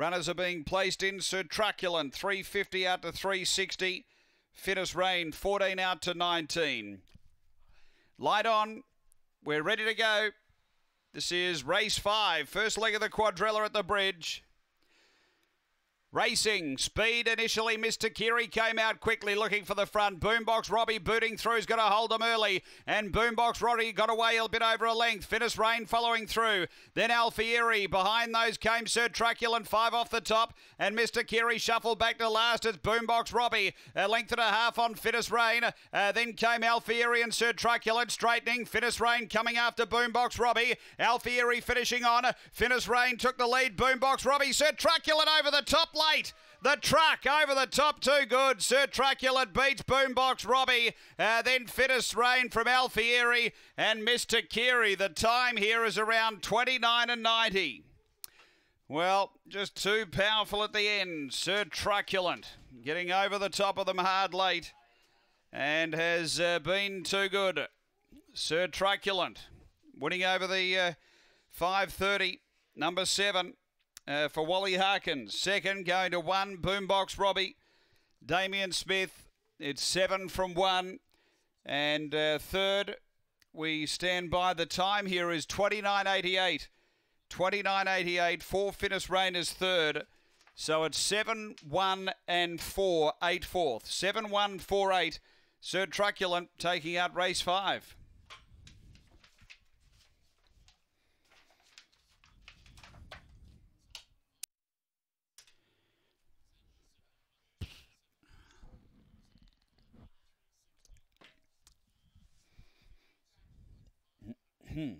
Runners are being placed in Sir Truculent, 350 out to 360. Fittest Rain, 14 out to 19. Light on. We're ready to go. This is race five, first leg of the quadrella at the bridge. Racing, speed initially. Mr. Kiri came out quickly looking for the front. Boombox Robbie booting through is going to hold him early. And Boombox Robbie got away a bit over a length. Fittest Rain following through. Then Alfieri. Behind those came Sir Truculent, five off the top. And Mr. Kiri shuffled back to last as Boombox Robbie. A length and a half on Fittest Rain. Uh, then came Alfieri and Sir Truculent straightening. Fittest Rain coming after Boombox Robbie. Alfieri finishing on. Fittest Rain took the lead. Boombox Robbie. Sir Truculent over the top late. The truck over the top, too good. Sir Truculent beats Boombox Robbie. Uh, then Fittest Rain from Alfieri and Mr. Kiri. The time here is around 29 and 90. Well, just too powerful at the end. Sir Truculent getting over the top of them hard late and has uh, been too good. Sir Truculent winning over the uh, 530, number seven uh, for Wally Harkins. Second going to one, Boombox Robbie. Damien Smith, it's seven from one. And uh, third, we stand by the time here is 29.88. 29.88, four Fittest Rain is third. So it's 7, 1 and 4, 8 fourth. 7, 1, 4, 8. Sir Truculent taking out race 5. Hmm.